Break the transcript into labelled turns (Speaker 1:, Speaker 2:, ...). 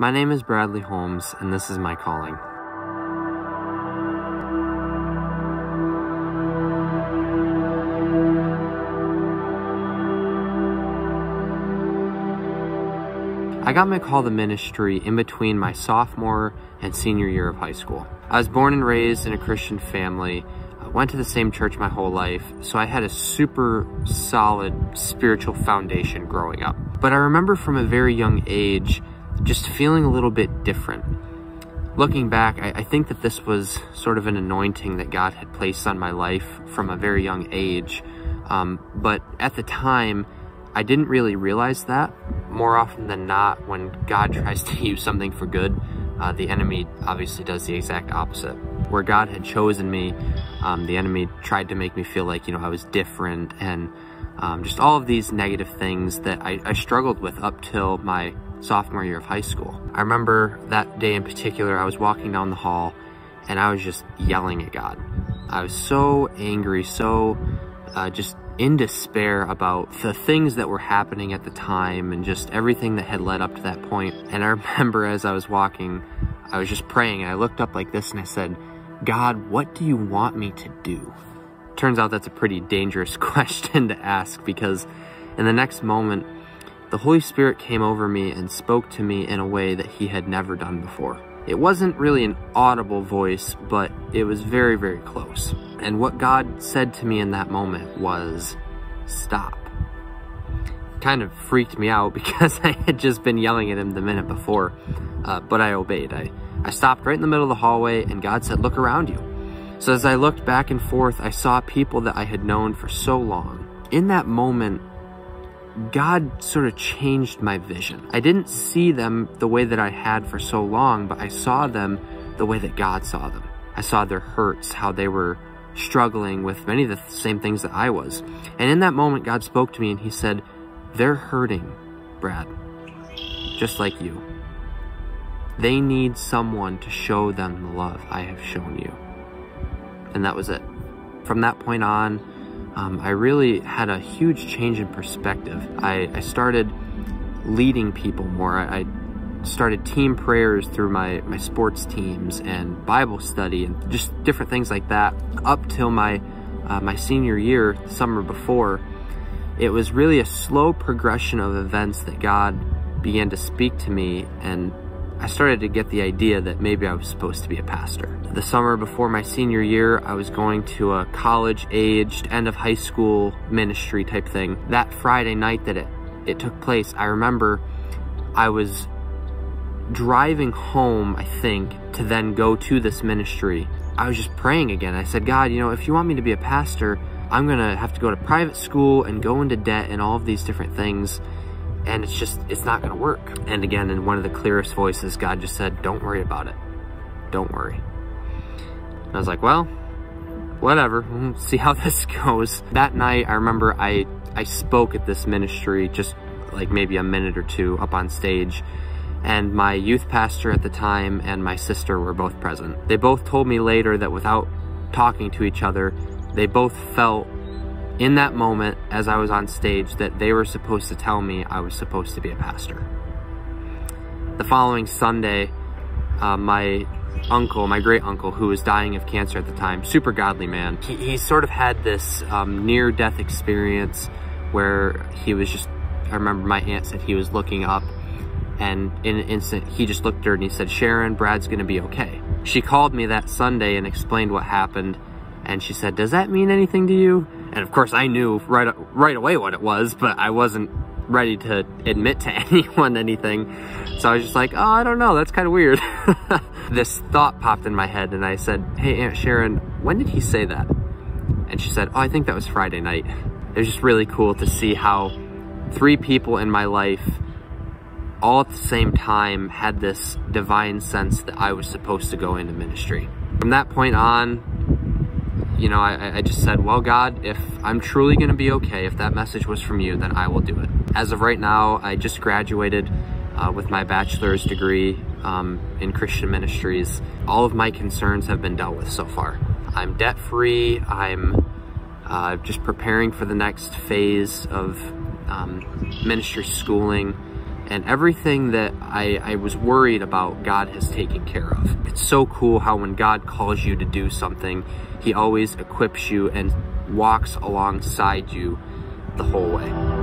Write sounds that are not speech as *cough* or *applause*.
Speaker 1: My name is Bradley Holmes, and this is my calling. I got my call to ministry in between my sophomore and senior year of high school. I was born and raised in a Christian family, I went to the same church my whole life, so I had a super solid spiritual foundation growing up. But I remember from a very young age just feeling a little bit different. Looking back, I, I think that this was sort of an anointing that God had placed on my life from a very young age. Um, but at the time, I didn't really realize that. More often than not, when God *laughs* tries to use something for good, uh, the enemy obviously does the exact opposite. Where God had chosen me, um, the enemy tried to make me feel like, you know, I was different and um, just all of these negative things that I, I struggled with up till my sophomore year of high school. I remember that day in particular, I was walking down the hall and I was just yelling at God. I was so angry, so uh, just in despair about the things that were happening at the time and just everything that had led up to that point. And I *laughs* remember as I was walking, I was just praying and I looked up like this and I said, God, what do you want me to do? Turns out that's a pretty dangerous *laughs* question to ask because in the next moment, the Holy Spirit came over me and spoke to me in a way that he had never done before. It wasn't really an audible voice, but it was very, very close. And what God said to me in that moment was, stop. Kind of freaked me out *laughs* because I had just been yelling at him the minute before, uh, but I obeyed. I, I stopped right in the middle of the hallway and God said, look around you. So as I looked back and forth, I saw people that I had known for so long. In that moment, God sort of changed my vision. I didn't see them the way that I had for so long, but I saw them the way that God saw them. I saw their hurts, how they were struggling with many of the same things that I was. And in that moment, God spoke to me and he said, they're hurting, Brad, just like you. They need someone to show them the love I have shown you. And that was it. From that point on, um, I really had a huge change in perspective. I, I started leading people more. I, I, started team prayers through my, my sports teams and Bible study and just different things like that up till my, uh, my senior year, the summer before. It was really a slow progression of events that God began to speak to me and I started to get the idea that maybe I was supposed to be a pastor. The summer before my senior year, I was going to a college-aged, end of high school ministry type thing. That Friday night that it, it took place, I remember I was driving home, I think, to then go to this ministry. I was just praying again. I said, God, you know, if you want me to be a pastor, I'm gonna have to go to private school and go into debt and all of these different things and it's just, it's not gonna work. And again, in one of the clearest voices, God just said, don't worry about it. Don't worry. And I was like, well, whatever, we'll see how *laughs* this goes. That night, I remember I, I spoke at this ministry just like maybe a minute or two up on stage and my youth pastor at the time and my sister were both present. They both told me later that without talking to each other, they both felt in that moment as I was on stage that they were supposed to tell me I was supposed to be a pastor. The following Sunday, uh, my uncle, my great uncle, who was dying of cancer at the time, super godly man, he, he sort of had this um, near death experience where he was just, I remember my aunt said he was looking up and in an instant he just looked at her and he said, Sharon, Brad's gonna be okay. She called me that Sunday and explained what happened and she said, does that mean anything to you? And of course I knew right, right away what it was, but I wasn't ready to admit to *laughs* anyone anything. So I was just like, oh, I don't know, that's kind of weird. *laughs* this thought popped in my head and I said, hey Aunt Sharon, when did he say that? And she said, oh, I think that was Friday night. It was just really cool to see how three people in my life all at the same time had this divine sense that I was supposed to go into ministry. From that point on, you know, I, I just said, well, God, if I'm truly going to be okay, if that message was from you, then I will do it. As of right now, I just graduated uh, with my bachelor's degree um, in Christian ministries. All of my concerns have been dealt with so far. I'm debt free. I'm uh, just preparing for the next phase of um, ministry schooling and everything that I, I was worried about, God has taken care of. It's so cool how when God calls you to do something, he always equips you and walks alongside you the whole way.